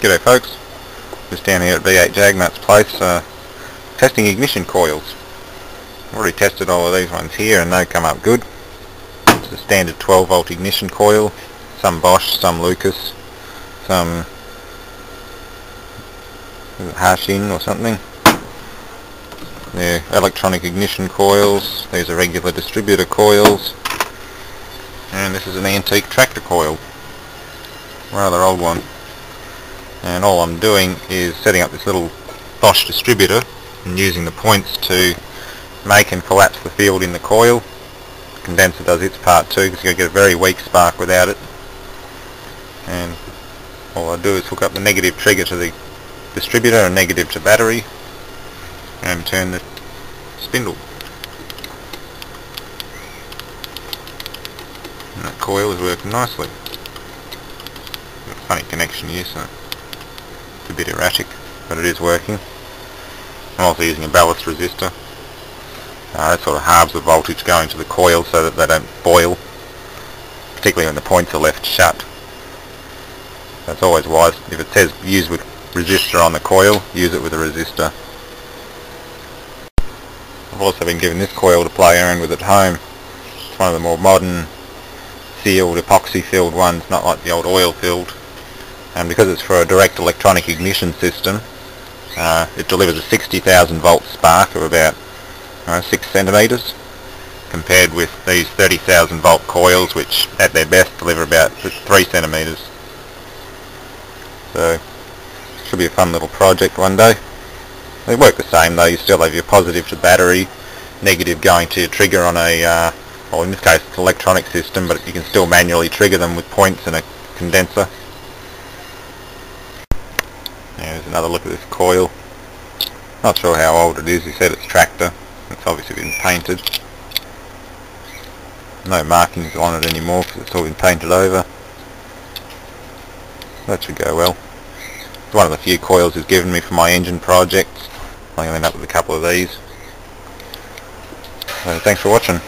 G'day folks, just down here at V8 Jagnut's place uh, testing ignition coils. I've already tested all of these ones here and they come up good. It's a standard 12 volt ignition coil, some Bosch, some Lucas, some Harshin or something. They're electronic ignition coils, these are regular distributor coils, and this is an antique tractor coil. Rather old one and all I'm doing is setting up this little Bosch distributor and using the points to make and collapse the field in the coil. The condenser does its part too because you're going to get a very weak spark without it and all I do is hook up the negative trigger to the distributor and negative to battery and turn the spindle. And that coil is working nicely. Funny connection here so it's a bit erratic, but it is working. I'm also using a ballast resistor. Uh, that sort of halves the voltage going to the coil so that they don't boil, particularly when the points are left shut. That's always wise. If it says use with resistor on the coil, use it with a resistor. I've also been given this coil to play around with at home. It's one of the more modern sealed epoxy filled ones, not like the old oil filled and because it's for a direct electronic ignition system uh, it delivers a 60,000 volt spark of about uh, 6 centimeters compared with these 30,000 volt coils which at their best deliver about 3 centimeters. So should be a fun little project one day. They work the same though. You still have your positive to battery negative going to your trigger on a uh, well in this case it's an electronic system but you can still manually trigger them with points and a condenser Here's another look at this coil. Not sure how old it is, he said it's tractor. It's obviously been painted. No markings on it anymore because it's all been painted over. That should go well. It's one of the few coils he's given me for my engine projects. I'm going to end up with a couple of these. So thanks for watching.